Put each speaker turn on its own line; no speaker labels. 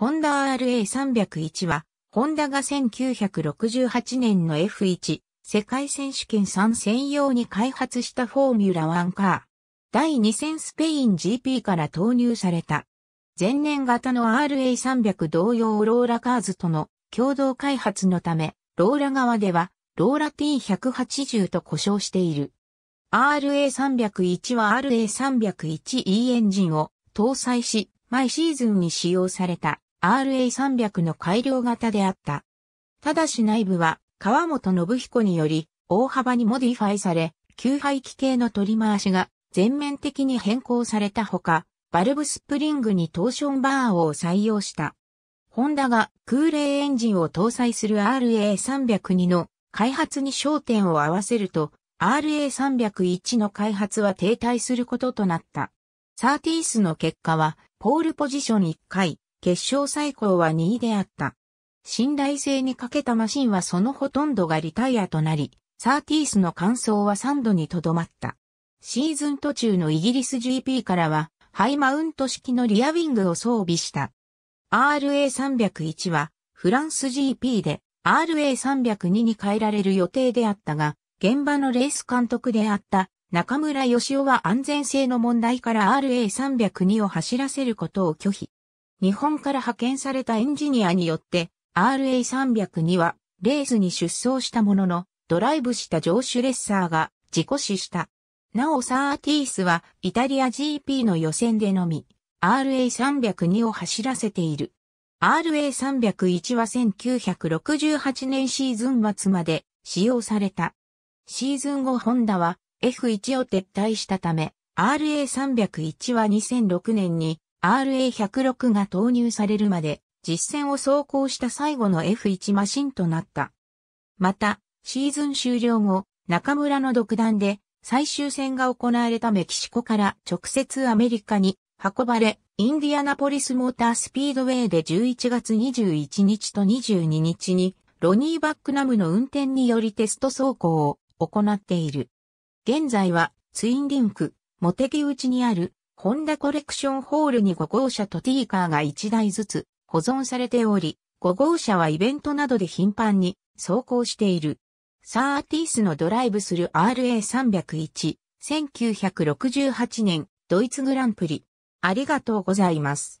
ホンダ RA301 は、ホンダが1968年の F1 世界選手権参戦用に開発したフォーミュラ1カー。第2戦スペイン GP から投入された。前年型の RA300 同様ローラカーズとの共同開発のため、ローラ側ではローラ T180 と呼称している。RA301 は RA301E エンジンを搭載し、毎シーズンに使用された RA300 の改良型であった。ただし内部は川本信彦により大幅にモディファイされ、吸排気系の取り回しが全面的に変更されたほか、バルブスプリングにトーションバーを採用した。ホンダが空冷エンジンを搭載する RA302 の開発に焦点を合わせると、RA301 の開発は停滞することとなった。サーティースの結果は、ポールポジション1回、決勝最高は2位であった。信頼性に欠けたマシンはそのほとんどがリタイアとなり、サーティースの完走は3度にとどまった。シーズン途中のイギリス GP からは、ハイマウント式のリアウィングを装備した。RA301 は、フランス GP で RA302 に変えられる予定であったが、現場のレース監督であった中村義雄は安全性の問題から RA302 を走らせることを拒否。日本から派遣されたエンジニアによって RA302 はレースに出走したもののドライブしたジョーシュレッサーが事故死した。なおサーティースはイタリア GP の予選でのみ RA302 を走らせている。RA301 は1968年シーズン末まで使用された。シーズン後ホンダは F1 を撤退したため、RA301 は2006年に RA106 が投入されるまで実戦を走行した最後の F1 マシンとなった。また、シーズン終了後、中村の独断で最終戦が行われたメキシコから直接アメリカに運ばれ、インディアナポリスモータースピードウェイで11月21日と22日にロニー・バックナムの運転によりテスト走行を行っている。現在はツインリンク、モテギ内にあるホンダコレクションホールに5号車とティーカーが1台ずつ保存されており、5号車はイベントなどで頻繁に走行している。サーティースのドライブする RA301、1968年ドイツグランプリ。ありがとうございます。